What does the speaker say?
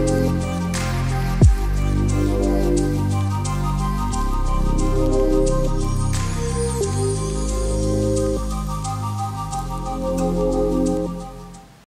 Música